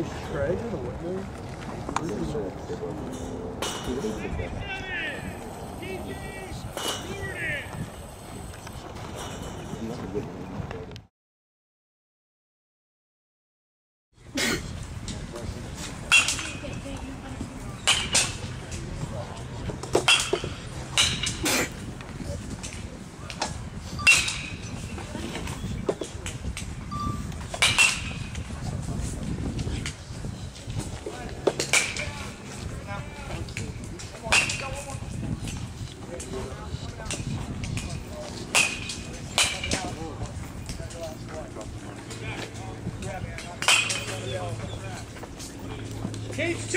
Is Craig in the Whitman? Cage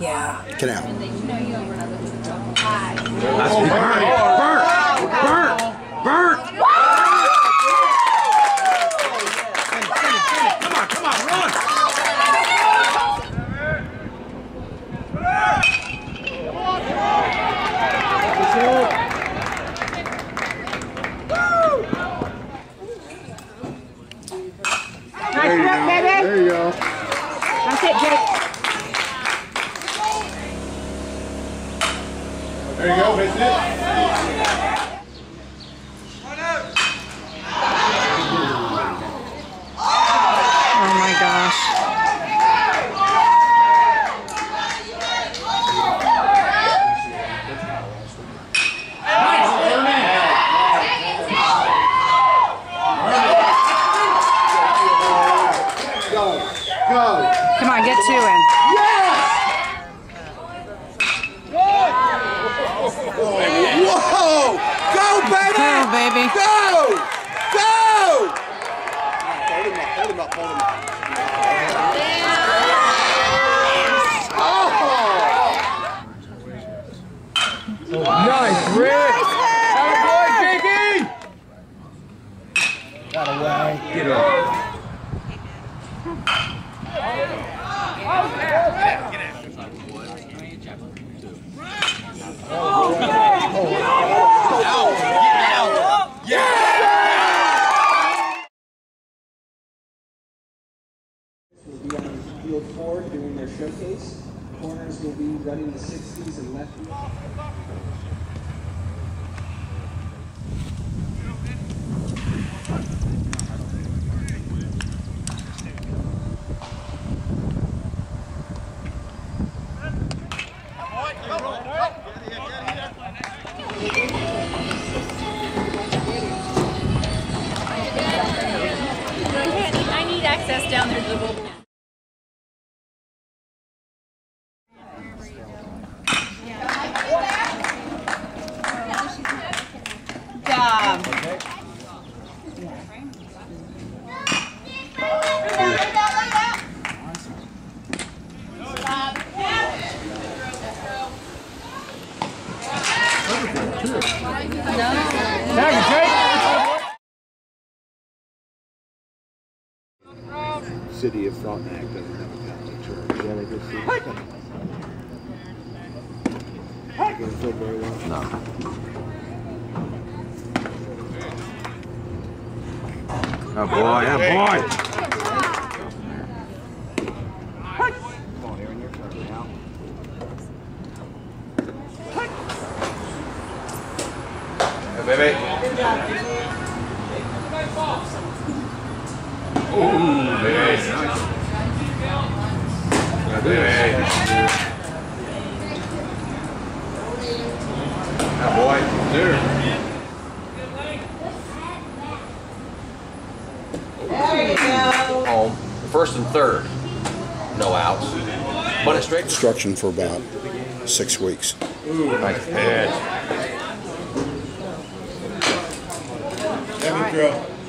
Yeah. Get out. Come on, come on, run. There you go. There you go. That's it, Jake. There you go, hit it. Oh my gosh. Go. Go. Come on, get two in. Whoa! Go, baby! Go, baby. Go! Go! Hold him up, hold him up, hold him up. Nice, Rick. Attaboy, Jakey. Got away. Get up. Oh, will be on field four doing their showcase. Corners will be running the 60s and lefty. I City of Frontenac doesn't have a Catholic church. Yeah, they just see. Doesn't feel very well. No. Oh boy, oh boy. Baby. Ooh, baby. Baby. Now, boy. There. Home. Oh, first and third. No outs. But it's straight. Instruction for about six weeks. Nice pitch. Throw.